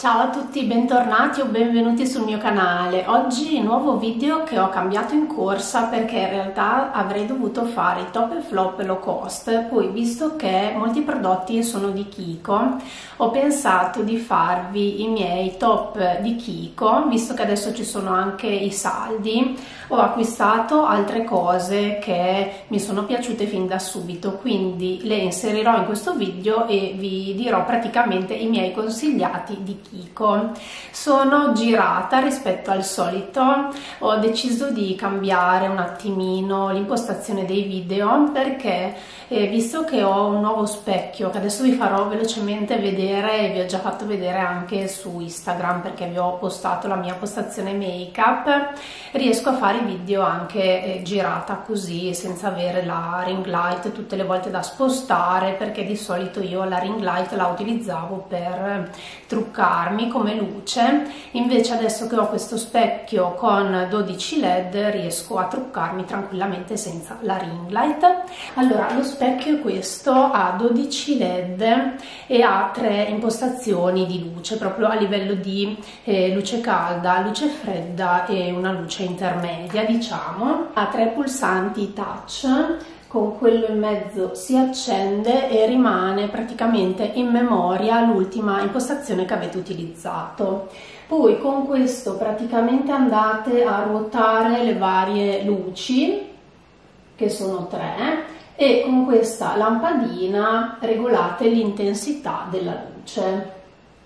Ciao a tutti, bentornati o benvenuti sul mio canale. Oggi nuovo video che ho cambiato in corsa perché in realtà avrei dovuto fare i top e flop low cost, poi visto che molti prodotti sono di Kiko, ho pensato di farvi i miei top di Kiko, visto che adesso ci sono anche i saldi, ho acquistato altre cose che mi sono piaciute fin da subito, quindi le inserirò in questo video e vi dirò praticamente i miei consigliati di Kiko. Kiko. Sono girata rispetto al solito, ho deciso di cambiare un attimino l'impostazione dei video perché eh, visto che ho un nuovo specchio che adesso vi farò velocemente vedere e vi ho già fatto vedere anche su Instagram perché vi ho postato la mia postazione make up, riesco a fare video anche eh, girata così senza avere la ring light tutte le volte da spostare perché di solito io la ring light la utilizzavo per truccare usarmi come luce. Invece adesso che ho questo specchio con 12 led riesco a truccarmi tranquillamente senza la ring light. Allora lo specchio è questo ha 12 led e ha tre impostazioni di luce proprio a livello di eh, luce calda luce fredda e una luce intermedia diciamo. Ha tre pulsanti touch con quello in mezzo si accende e rimane praticamente in memoria l'ultima impostazione che avete utilizzato. Poi con questo praticamente andate a ruotare le varie luci, che sono tre, e con questa lampadina regolate l'intensità della luce.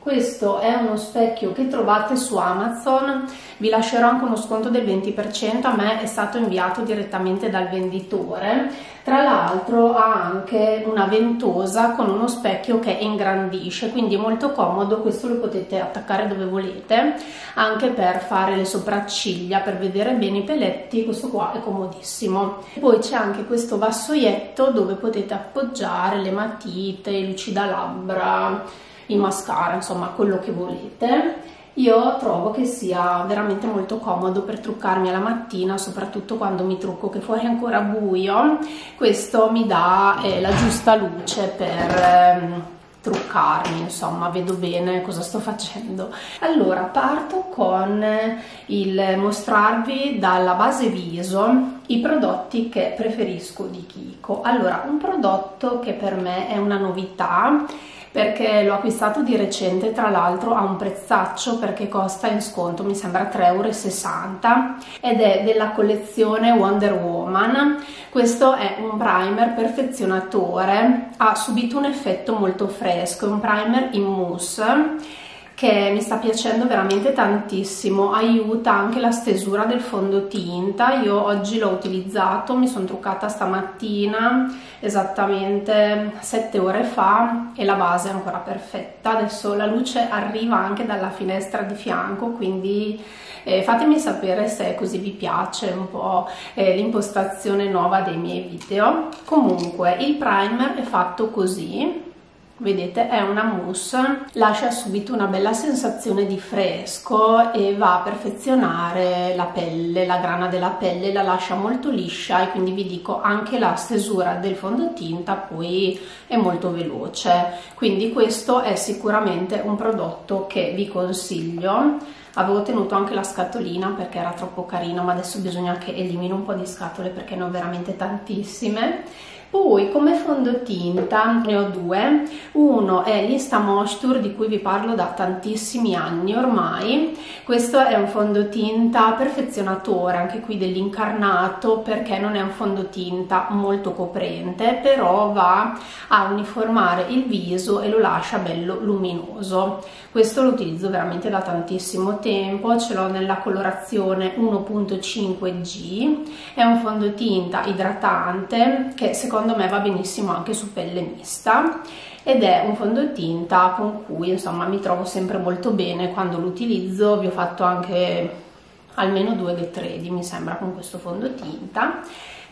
Questo è uno specchio che trovate su Amazon, vi lascerò anche uno sconto del 20%, a me è stato inviato direttamente dal venditore. Tra l'altro ha anche una ventosa con uno specchio che ingrandisce, quindi è molto comodo, questo lo potete attaccare dove volete, anche per fare le sopracciglia, per vedere bene i peletti, questo qua è comodissimo. Poi c'è anche questo vassoietto dove potete appoggiare le matite, i lucida labbra, i mascara, insomma quello che volete. Io trovo che sia veramente molto comodo per truccarmi alla mattina, soprattutto quando mi trucco che fuori è ancora buio. Questo mi dà eh, la giusta luce per... Ehm, truccarmi, insomma, vedo bene cosa sto facendo. Allora, parto con il mostrarvi dalla base viso i prodotti che preferisco di Kiko. Allora, un prodotto che per me è una novità perché l'ho acquistato di recente tra l'altro a un prezzaccio perché costa in sconto mi sembra 3,60 euro ed è della collezione Wonder Woman. Questo è un primer perfezionatore ha subito un effetto molto fresco è un primer in mousse che mi sta piacendo veramente tantissimo aiuta anche la stesura del fondotinta io oggi l'ho utilizzato mi sono truccata stamattina esattamente 7 ore fa e la base è ancora perfetta. Adesso la luce arriva anche dalla finestra di fianco quindi eh, fatemi sapere se così vi piace un po' eh, l'impostazione nuova dei miei video. Comunque il primer è fatto così vedete è una mousse lascia subito una bella sensazione di fresco e va a perfezionare la pelle la grana della pelle la lascia molto liscia e quindi vi dico anche la stesura del fondotinta poi è molto veloce. Quindi questo è sicuramente un prodotto che vi consiglio. Avevo tenuto anche la scatolina perché era troppo carino ma adesso bisogna che elimino un po' di scatole perché ne ho veramente tantissime poi come fondotinta ne ho due, uno è l'Insta Moisture di cui vi parlo da tantissimi anni ormai, questo è un fondotinta perfezionatore anche qui dell'incarnato perché non è un fondotinta molto coprente però va a uniformare il viso e lo lascia bello luminoso, questo lo utilizzo veramente da tantissimo tempo, ce l'ho nella colorazione 1.5G, è un fondotinta idratante che secondo secondo me va benissimo anche su pelle mista ed è un fondotinta con cui insomma mi trovo sempre molto bene quando lo utilizzo, vi ho fatto anche almeno due get ready mi sembra con questo fondotinta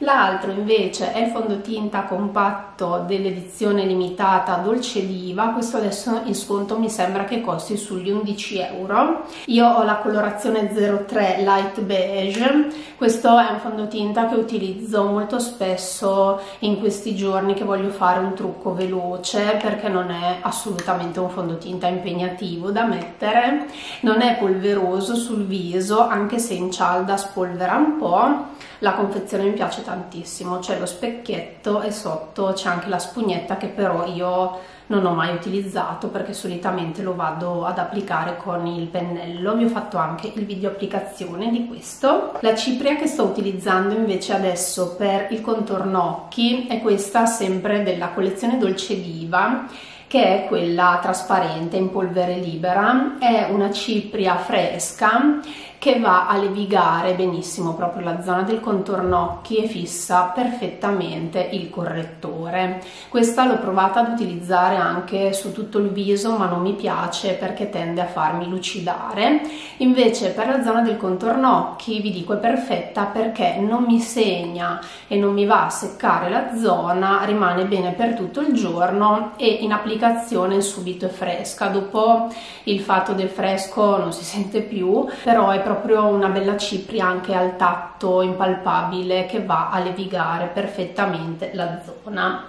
L'altro invece è il fondotinta compatto dell'edizione limitata Dolce Diva, questo adesso in sconto mi sembra che costi sugli 11 euro. Io ho la colorazione 03 Light Beige, questo è un fondotinta che utilizzo molto spesso in questi giorni che voglio fare un trucco veloce perché non è assolutamente un fondotinta impegnativo da mettere, non è polveroso sul viso anche se in cialda spolvera un po', la confezione mi piace tantissimo, c'è lo specchietto e sotto c'è anche la spugnetta che però io non ho mai utilizzato perché solitamente lo vado ad applicare con il pennello. Vi ho fatto anche il video applicazione di questo. La cipria che sto utilizzando invece adesso per il contorno occhi è questa sempre della collezione Dolce Diva che è quella trasparente in polvere libera. È una cipria fresca che va a levigare benissimo proprio la zona del contorno occhi e fissa perfettamente il correttore. Questa l'ho provata ad utilizzare anche su tutto il viso ma non mi piace perché tende a farmi lucidare. Invece per la zona del contorno occhi vi dico è perfetta perché non mi segna e non mi va a seccare la zona, rimane bene per tutto il giorno e in applicazione subito è fresca. Dopo il fatto del fresco non si sente più, però è proprio una bella cipria anche al tatto impalpabile che va a levigare perfettamente la zona.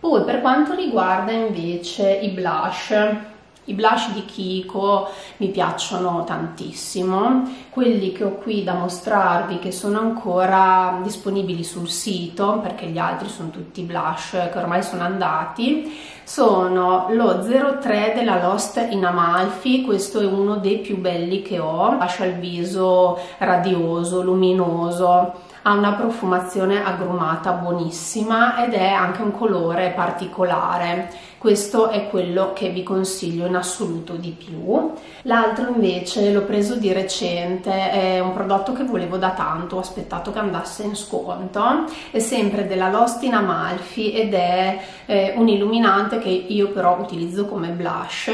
Poi per quanto riguarda invece i blush, i blush di Kiko mi piacciono tantissimo, quelli che ho qui da mostrarvi che sono ancora disponibili sul sito perché gli altri sono tutti blush che ormai sono andati sono lo 03 della Lost in Amalfi, questo è uno dei più belli che ho, lascia il viso radioso, luminoso, ha una profumazione agrumata buonissima ed è anche un colore particolare questo è quello che vi consiglio in assoluto di più. L'altro invece l'ho preso di recente è un prodotto che volevo da tanto ho aspettato che andasse in sconto. È sempre della Lost in Amalfi ed è eh, un illuminante che io però utilizzo come blush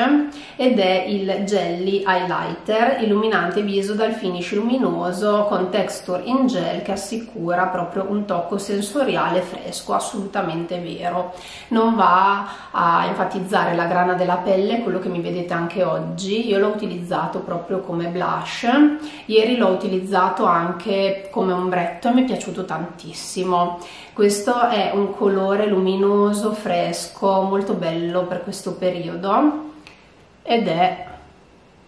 ed è il Jelly Highlighter illuminante viso dal finish luminoso con texture in gel che assicura proprio un tocco sensoriale fresco assolutamente vero. Non va a enfatizzare la grana della pelle, quello che mi vedete anche oggi. Io l'ho utilizzato proprio come blush, ieri l'ho utilizzato anche come ombretto e mi è piaciuto tantissimo. Questo è un colore luminoso, fresco, molto bello per questo periodo ed è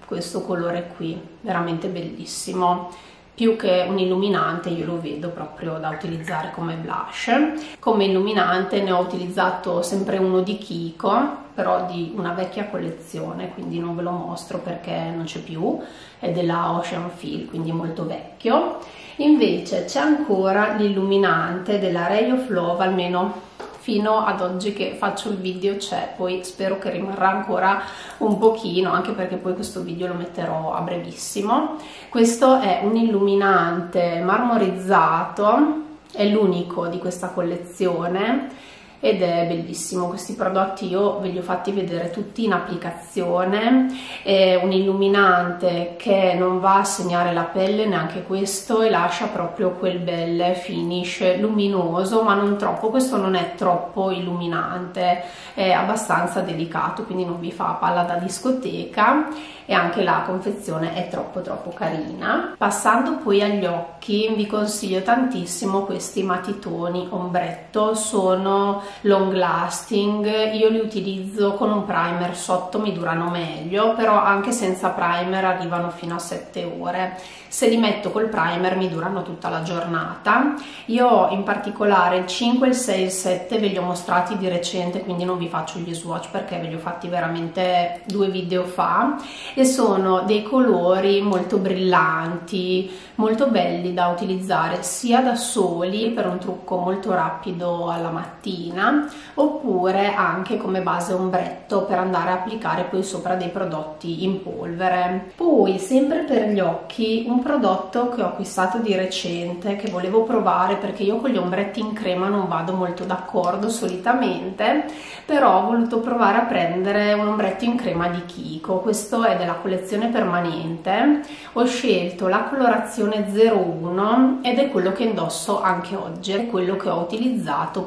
questo colore qui, veramente bellissimo più che un illuminante io lo vedo proprio da utilizzare come blush. Come illuminante ne ho utilizzato sempre uno di Kiko però di una vecchia collezione quindi non ve lo mostro perché non c'è più è della Ocean Feel quindi molto vecchio. Invece c'è ancora l'illuminante della Ray of Love almeno fino ad oggi che faccio il video c'è, poi spero che rimarrà ancora un pochino, anche perché poi questo video lo metterò a brevissimo. Questo è un illuminante marmorizzato, è l'unico di questa collezione ed è bellissimo questi prodotti io ve li ho fatti vedere tutti in applicazione. È un illuminante che non va a segnare la pelle neanche questo e lascia proprio quel bel finish luminoso ma non troppo. Questo non è troppo illuminante è abbastanza delicato quindi non vi fa palla da discoteca. E anche la confezione è troppo troppo carina. Passando poi agli occhi vi consiglio tantissimo questi matitoni ombretto. Sono long lasting io li utilizzo con un primer sotto mi durano meglio però anche senza primer arrivano fino a 7 ore. Se li metto col primer mi durano tutta la giornata. Io in particolare il 5 il 6 il 7 ve li ho mostrati di recente quindi non vi faccio gli swatch perché ve li ho fatti veramente due video fa e sono dei colori molto brillanti molto belli da utilizzare sia da soli per un trucco molto rapido alla mattina mattina oppure anche come base ombretto per andare a applicare poi sopra dei prodotti in polvere. Poi sempre per gli occhi un prodotto che ho acquistato di recente che volevo provare perché io con gli ombretti in crema non vado molto d'accordo solitamente però ho voluto provare a prendere un ombretto in crema di Kiko. Questo è della collezione permanente. Ho scelto la colorazione 01 ed è quello che indosso anche oggi. È quello che ho utilizzato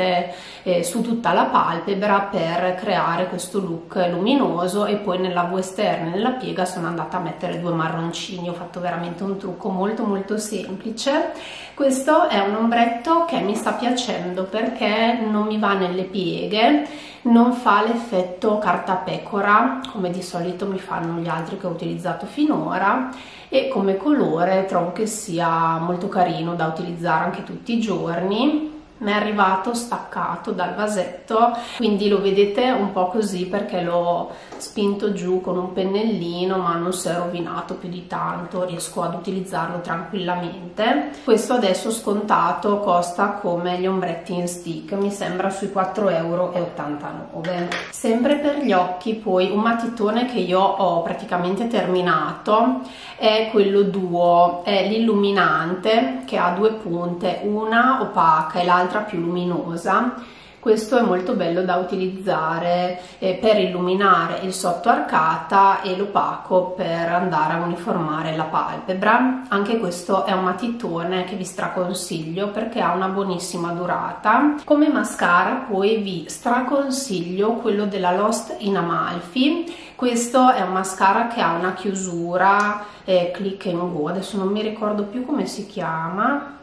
praticamente eh, su tutta la palpebra per creare questo look luminoso e poi nella V esterna e nella piega sono andata a mettere due marroncini. Ho fatto veramente un trucco molto molto semplice. Questo è un ombretto che mi sta piacendo perché non mi va nelle pieghe non fa l'effetto carta pecora come di solito mi fanno gli altri che ho utilizzato finora e come colore trovo che sia molto carino da utilizzare anche tutti i giorni mi è arrivato staccato dal vasetto quindi lo vedete un po' così perché l'ho spinto giù con un pennellino ma non si è rovinato più di tanto riesco ad utilizzarlo tranquillamente. Questo adesso scontato costa come gli ombretti in stick mi sembra sui 4,89 euro sempre per gli occhi poi un matitone che io ho praticamente terminato è quello duo è l'illuminante che ha due punte una opaca e l'altra più luminosa questo è molto bello da utilizzare eh, per illuminare il sotto arcata e l'opaco per andare a uniformare la palpebra. Anche questo è un matitone che vi straconsiglio perché ha una buonissima durata. Come mascara poi vi straconsiglio quello della Lost in Amalfi. Questo è un mascara che ha una chiusura eh, click and go. Adesso non mi ricordo più come si chiama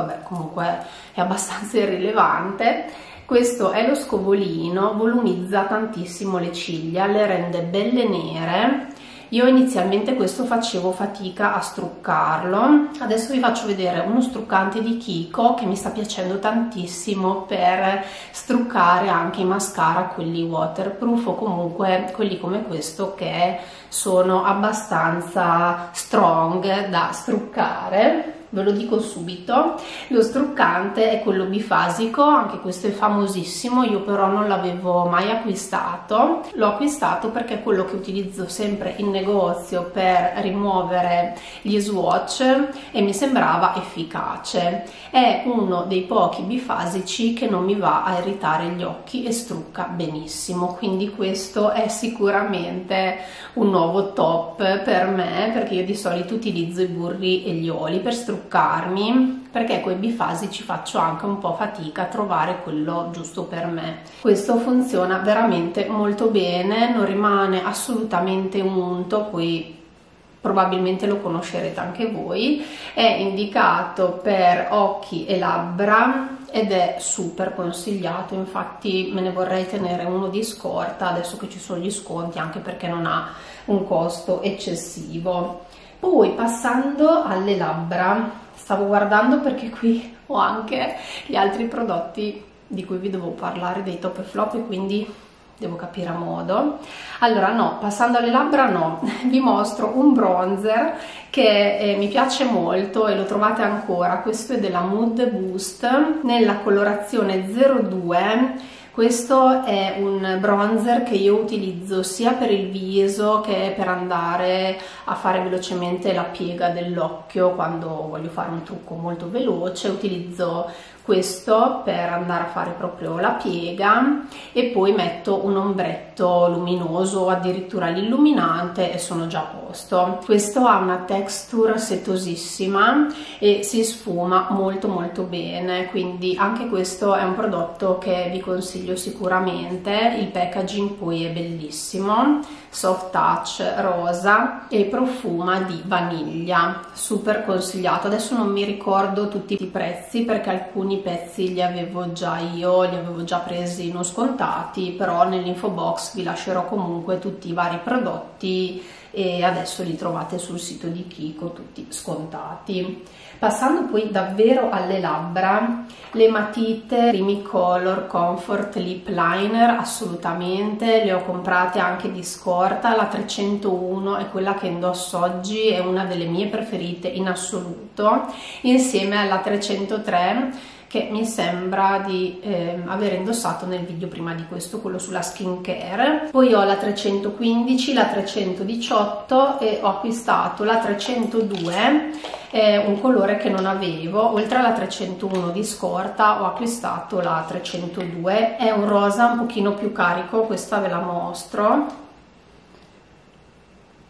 vabbè comunque è abbastanza irrilevante. Questo è lo scovolino volumizza tantissimo le ciglia le rende belle nere. Io inizialmente questo facevo fatica a struccarlo. Adesso vi faccio vedere uno struccante di Kiko che mi sta piacendo tantissimo per struccare anche i mascara quelli waterproof o comunque quelli come questo che sono abbastanza strong da struccare ve lo dico subito lo struccante è quello bifasico anche questo è famosissimo io però non l'avevo mai acquistato. L'ho acquistato perché è quello che utilizzo sempre in negozio per rimuovere gli swatch e mi sembrava efficace. È uno dei pochi bifasici che non mi va a irritare gli occhi e strucca benissimo quindi questo è sicuramente un nuovo top per me perché io di solito utilizzo i burri e gli oli per struccare truccarmi perché con i bifasi ci faccio anche un po' fatica a trovare quello giusto per me. Questo funziona veramente molto bene non rimane assolutamente unto poi probabilmente lo conoscerete anche voi. È indicato per occhi e labbra ed è super consigliato infatti me ne vorrei tenere uno di scorta adesso che ci sono gli sconti anche perché non ha un costo eccessivo poi passando alle labbra, stavo guardando perché qui ho anche gli altri prodotti di cui vi devo parlare, dei top e flop e quindi devo capire a modo. Allora no, passando alle labbra no, vi mostro un bronzer che eh, mi piace molto e lo trovate ancora, questo è della Mood Boost nella colorazione 02 questo è un bronzer che io utilizzo sia per il viso che per andare a fare velocemente la piega dell'occhio quando voglio fare un trucco molto veloce. Utilizzo questo per andare a fare proprio la piega e poi metto un ombretto luminoso addirittura l'illuminante e sono già a posto. Questo ha una texture setosissima e si sfuma molto molto bene quindi anche questo è un prodotto che vi consiglio sicuramente. Il packaging poi è bellissimo soft touch rosa e profuma di vaniglia super consigliato adesso non mi ricordo tutti i prezzi perché alcuni pezzi li avevo già io, li avevo già presi non scontati, però nell'info box vi lascerò comunque tutti i vari prodotti e adesso li trovate sul sito di Kiko tutti scontati. Passando poi davvero alle labbra, le matite Creamy Color Comfort Lip Liner assolutamente, le ho comprate anche di scorta, la 301 è quella che indosso oggi, è una delle mie preferite in assoluto, insieme alla 303 che mi sembra di eh, aver indossato nel video prima di questo, quello sulla skincare. Poi ho la 315, la 318 e ho acquistato la 302, è un colore che non avevo. Oltre alla 301 di scorta ho acquistato la 302, è un rosa un pochino più carico, questa ve la mostro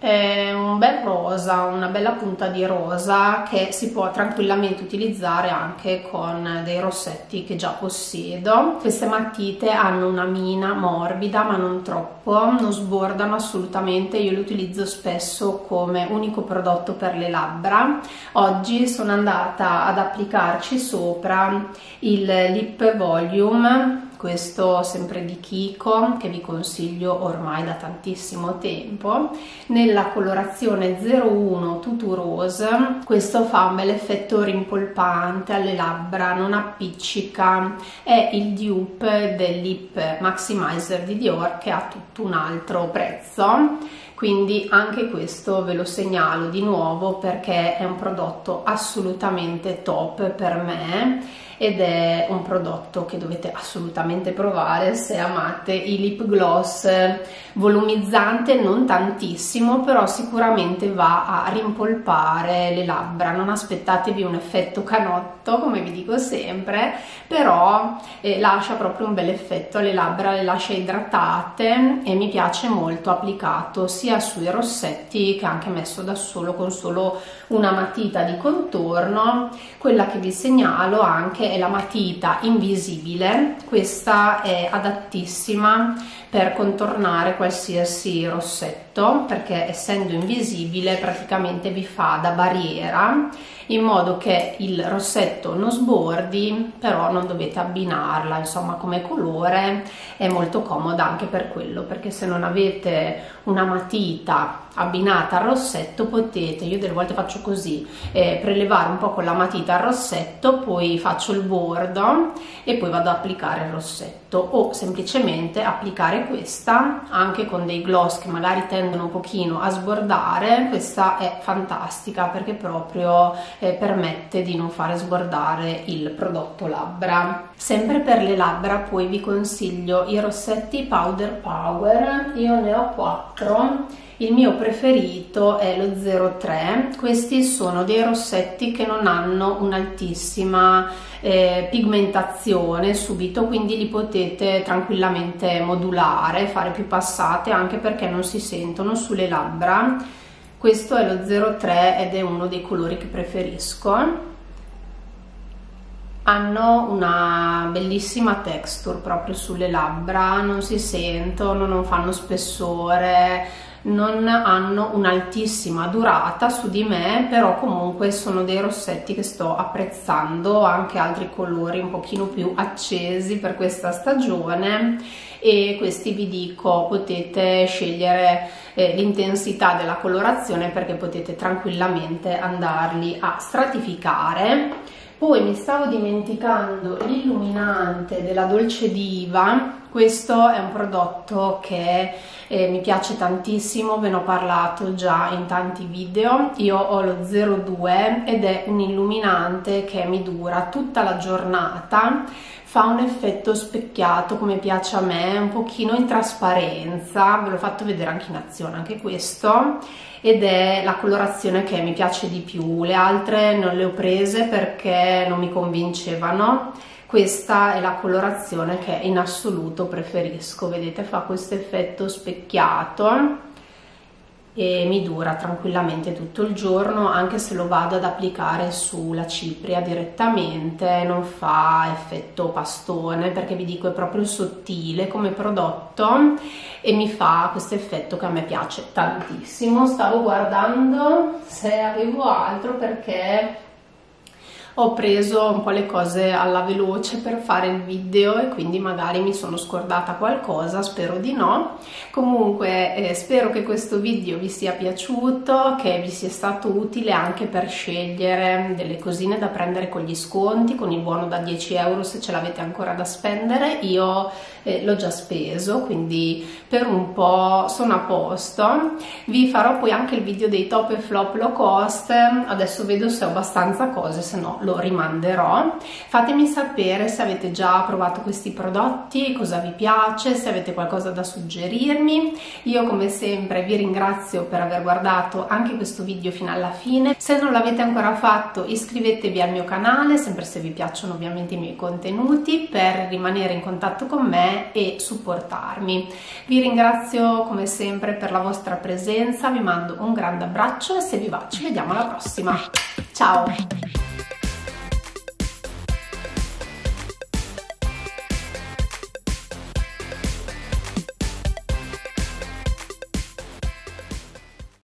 è un bel rosa, una bella punta di rosa che si può tranquillamente utilizzare anche con dei rossetti che già possiedo. Queste matite hanno una mina morbida ma non troppo, non sbordano assolutamente, io le utilizzo spesso come unico prodotto per le labbra. Oggi sono andata ad applicarci sopra il Lip Volume questo sempre di Kiko che vi consiglio ormai da tantissimo tempo. Nella colorazione 01 Tutu Rose questo fa un bel effetto rimpolpante alle labbra non appiccica. È il dupe del lip maximizer di Dior che ha tutto un altro prezzo. Quindi anche questo ve lo segnalo di nuovo perché è un prodotto assolutamente top per me ed è un prodotto che dovete assolutamente provare se amate i lip gloss volumizzante non tantissimo però sicuramente va a rimpolpare le labbra. Non aspettatevi un effetto canotto come vi dico sempre però eh, lascia proprio un bel effetto alle labbra le lascia idratate e mi piace molto applicato sia sui rossetti che anche messo da solo con solo una matita di contorno. Quella che vi segnalo anche è la matita invisibile. Questa è adattissima per contornare qualsiasi rossetto perché essendo invisibile praticamente vi fa da barriera in modo che il rossetto non sbordi però non dovete abbinarla insomma come colore. È molto comoda anche per quello perché se non avete una matita abbinata al rossetto potete, io delle volte faccio così, eh, prelevare un po' con la matita il rossetto, poi faccio il bordo e poi vado ad applicare il rossetto o semplicemente applicare questa anche con dei gloss che magari tendono un pochino a sbordare, questa è fantastica perché proprio eh, permette di non fare sbordare il prodotto labbra. Sempre per le labbra poi vi consiglio i rossetti Powder Power, io ne ho 4 il mio preferito è lo 03 questi sono dei rossetti che non hanno un'altissima eh, pigmentazione subito quindi li potete tranquillamente modulare fare più passate anche perché non si sentono sulle labbra. Questo è lo 03 ed è uno dei colori che preferisco. Hanno una bellissima texture proprio sulle labbra, non si sentono, non fanno spessore, non hanno un'altissima durata su di me però comunque sono dei rossetti che sto apprezzando anche altri colori un pochino più accesi per questa stagione. E questi vi dico potete scegliere eh, l'intensità della colorazione perché potete tranquillamente andarli a stratificare poi mi stavo dimenticando l'illuminante della Dolce Diva questo è un prodotto che eh, mi piace tantissimo, ve ne ho parlato già in tanti video. Io ho lo 02 ed è un illuminante che mi dura tutta la giornata fa un effetto specchiato come piace a me, un pochino in trasparenza, ve l'ho fatto vedere anche in azione anche questo ed è la colorazione che mi piace di più, le altre non le ho prese perché non mi convincevano. Questa è la colorazione che in assoluto preferisco vedete fa questo effetto specchiato e mi dura tranquillamente tutto il giorno anche se lo vado ad applicare sulla cipria direttamente non fa effetto pastone perché vi dico è proprio sottile come prodotto e mi fa questo effetto che a me piace tantissimo. Stavo guardando se avevo altro perché ho preso un po' le cose alla veloce per fare il video e quindi magari mi sono scordata qualcosa, spero di no. Comunque eh, spero che questo video vi sia piaciuto, che vi sia stato utile anche per scegliere delle cosine da prendere con gli sconti, con il buono da 10 euro se ce l'avete ancora da spendere. Io eh, l'ho già speso, quindi per un po' sono a posto. Vi farò poi anche il video dei top e flop low cost, adesso vedo se ho abbastanza cose, se no lo rimanderò. Fatemi sapere se avete già provato questi prodotti, cosa vi piace, se avete qualcosa da suggerirmi. Io come sempre vi ringrazio per aver guardato anche questo video fino alla fine. Se non l'avete ancora fatto iscrivetevi al mio canale, sempre se vi piacciono ovviamente i miei contenuti, per rimanere in contatto con me e supportarmi. Vi ringrazio come sempre per la vostra presenza, vi mando un grande abbraccio e se vi va ci vediamo alla prossima. Ciao!